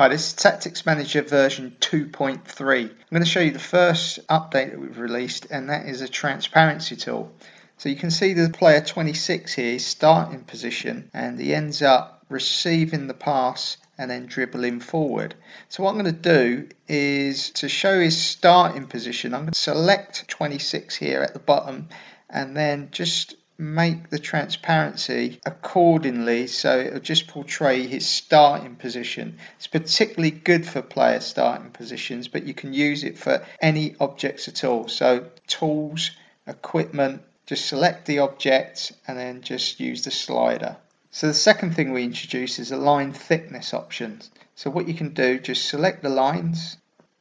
Hi, this is Tactics Manager version 2.3. I'm going to show you the first update that we've released and that is a transparency tool. So you can see the player 26 here is starting position and he ends up receiving the pass and then dribbling forward. So what I'm going to do is to show his starting position, I'm going to select 26 here at the bottom and then just make the transparency accordingly so it'll just portray his starting position. It's particularly good for player starting positions but you can use it for any objects at all. So tools, equipment, just select the object and then just use the slider. So the second thing we introduce is a line thickness option. So what you can do, just select the lines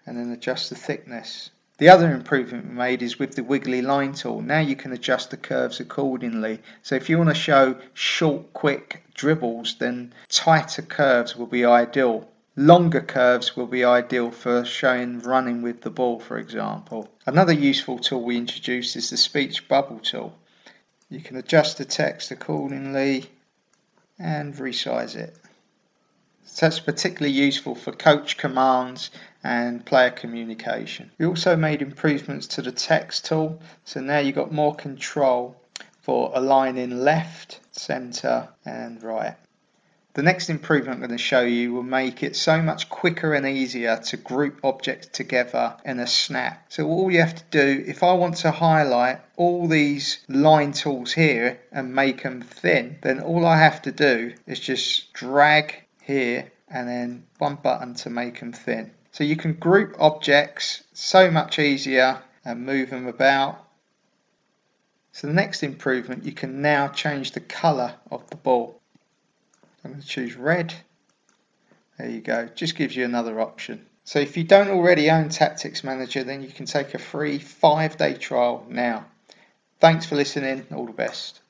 and then adjust the thickness. The other improvement we made is with the wiggly line tool. Now you can adjust the curves accordingly. So if you want to show short, quick dribbles, then tighter curves will be ideal. Longer curves will be ideal for showing running with the ball, for example. Another useful tool we introduced is the speech bubble tool. You can adjust the text accordingly and resize it. So that's particularly useful for coach commands and player communication. We also made improvements to the text tool, so now you've got more control for aligning left, centre and right. The next improvement I'm going to show you will make it so much quicker and easier to group objects together in a snap. So all you have to do, if I want to highlight all these line tools here and make them thin, then all I have to do is just drag here and then one button to make them thin. So you can group objects so much easier and move them about. So the next improvement, you can now change the colour of the ball. I'm going to choose red. There you go, just gives you another option. So if you don't already own Tactics Manager, then you can take a free five day trial now. Thanks for listening, all the best.